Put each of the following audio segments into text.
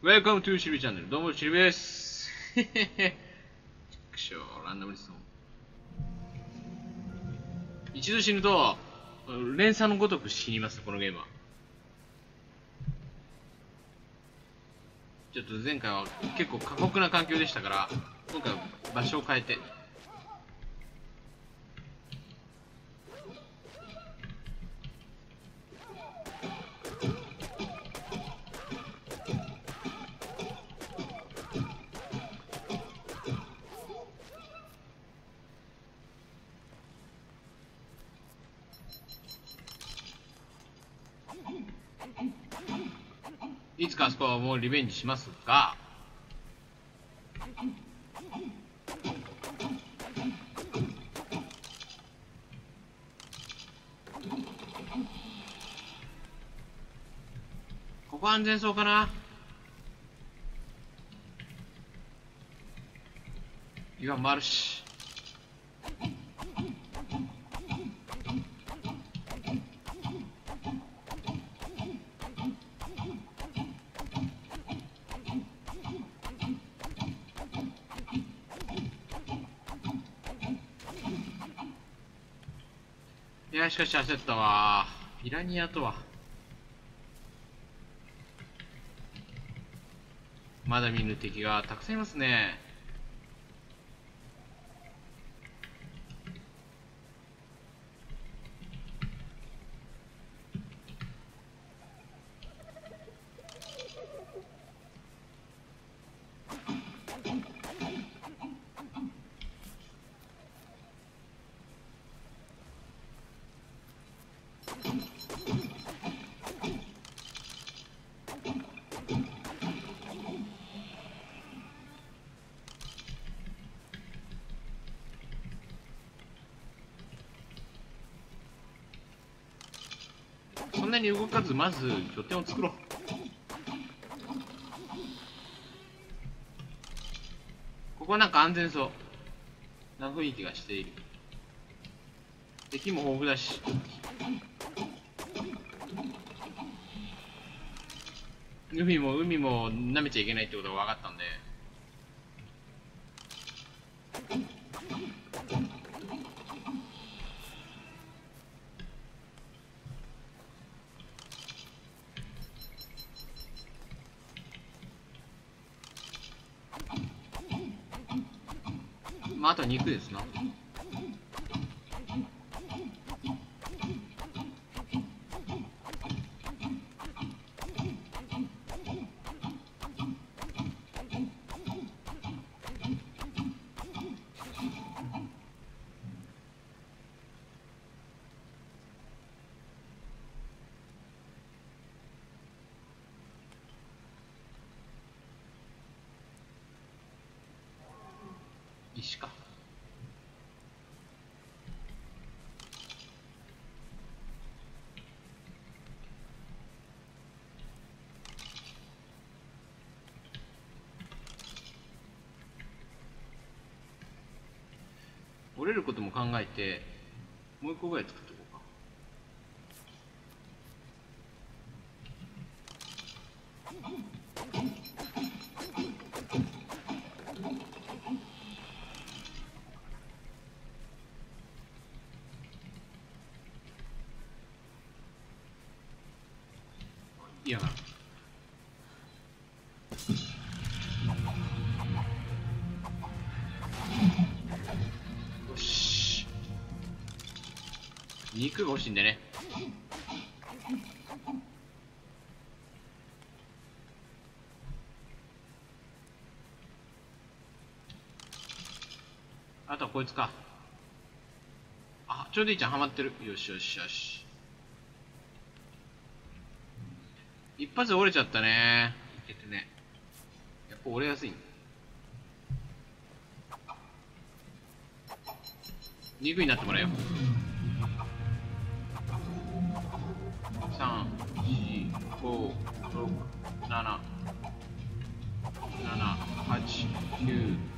Welcome to シルビチャンネル。どうも、シルビです。へへへ。くしょー、ランダムリスト。一度死ぬと、連鎖のごとく死にます、このゲームは。ちょっと前回は結構過酷な環境でしたから、今回は場所を変えて。いつかあそこはもうリベンジしますが、ここ安全そうかな？岩もあるし。いや、しかし焦ったわ。ピラニアとは。まだ見ぬ敵がたくさんいますね。なに動かず、まず拠点を作ろう。ここはなんか安全そう。な雰囲気がしている。敵も豊富だし。海も海も舐めちゃいけないってことが分かったんで。まあ、あとは肉ですな。石か。折れることも考えて、もう一個ぐらい作っておこうか。いやよし。肉が欲しいんでね。あとはこいつか。あちょうどいいじゃん。ハマってる。よしよしよし。一発折れちゃったね。いけてね。やっぱ折れやすいんだ肉になってもらえよ。3、4、5、6、7、7、8、9、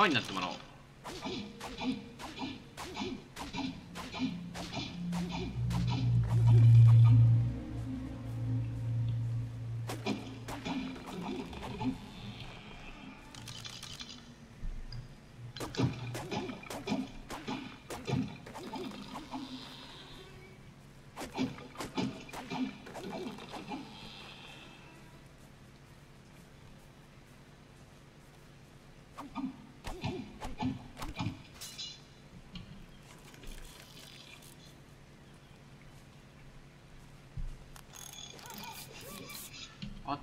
川になってもらおう。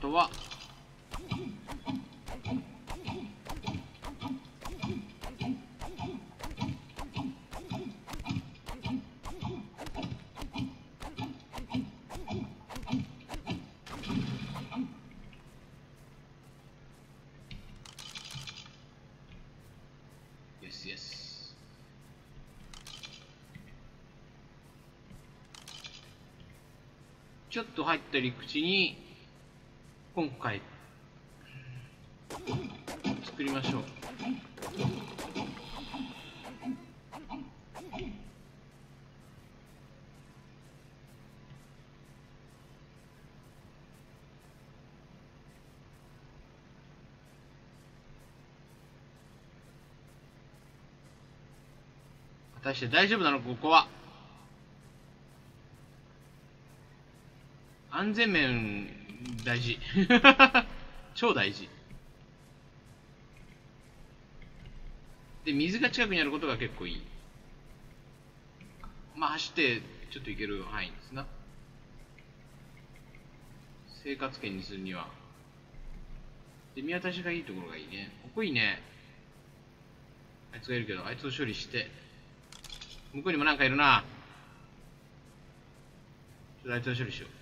とは。ちょっと入った陸地に。今回。作りましょう。果たして大丈夫なの？ここは。安全面大事。超大事。で水が近くにあることが結構いい。まあ走ってちょっと行ける範囲ですな。生活圏にするには。で見渡しがいいところがいいね。ここいいね。あいつがいるけどあいつを処理して。向こうにもなんかいるな。ちょっとあいつを処理しよう。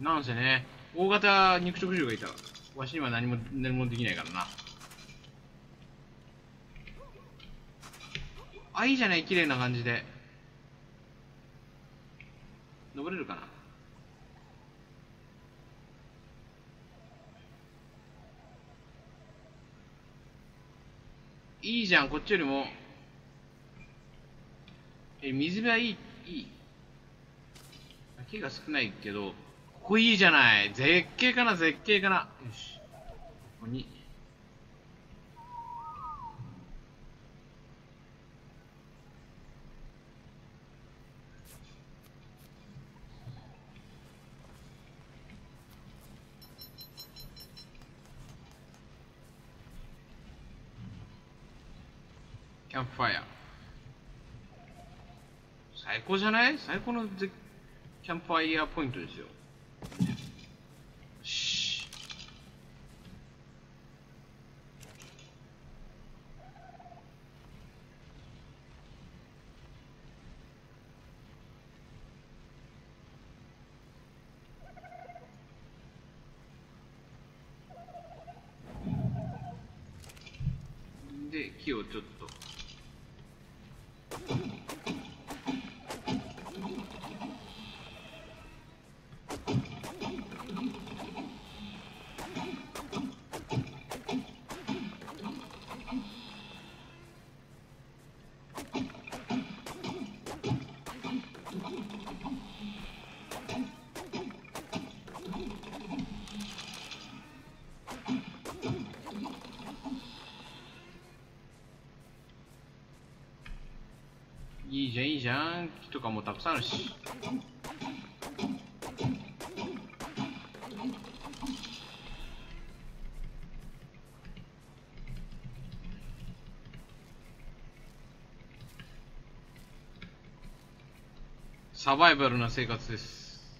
なんせね大型肉食獣がいた。わしには何も何もできないからな。あいいじゃない綺麗な感じで。登れるかな。いいじゃんこっちよりも。え水辺はいいいい。木が少ないけど。こいいじゃない。絶景かな絶景かな。よし。ここに。キャンプファイヤー最高じゃない？最高のキャンプファイヤーポイントですよよしで木をちょっと。いいじゃんいいじゃん。木とかもたくさんあるし。サバイバルな生活です。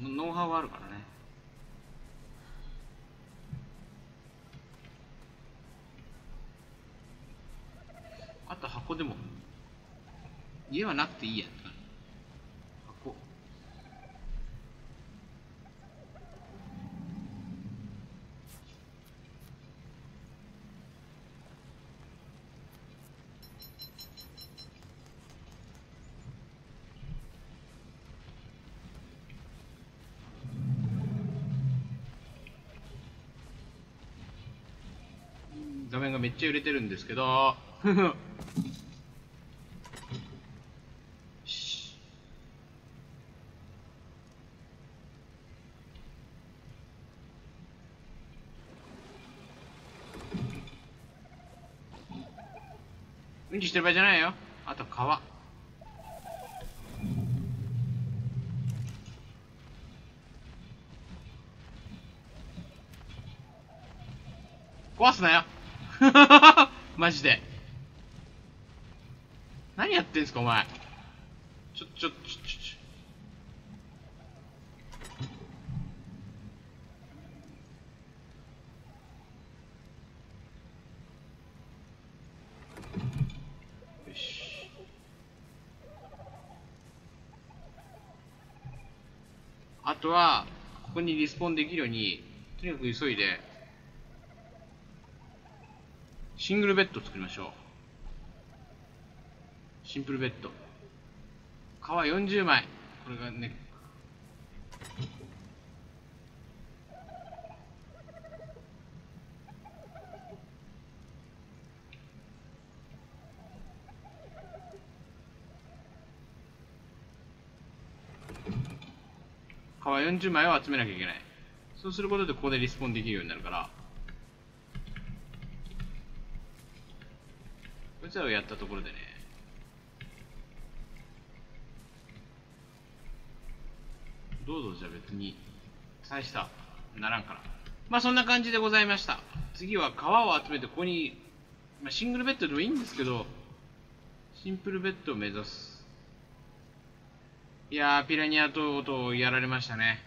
ノウハウはあるからね。こでも家はなくていいやって画面がめっちゃ揺れてるんですけど。うんちしてる場合じゃないよ。あと川。壊すなよ。マジで。何やってんすかお前。ちょちょちょちょちょよし人はここにリスポーンできるようにとにかく急いでシングルベッド作りましょう。シンプルベッド。皮40枚。これがね皮40枚を集めなきゃいけない。そうすることでここでリスポンできるようになるから。こいつらをやったところでね。どうぞじゃあ別に大したならんから。まあそんな感じでございました。次は皮を集めてここに、まあ、シングルベッドでもいいんですけどシンプルベッドを目指す。いやーピラニアとうとうやられましたね。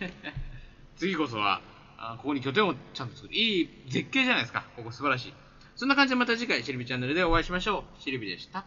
えー。次こそはあここに拠点をちゃんと作る。いい絶景じゃないですか。ここ素晴らしい。そんな感じでまた次回シルビチャンネルでお会いしましょう。シルビでした。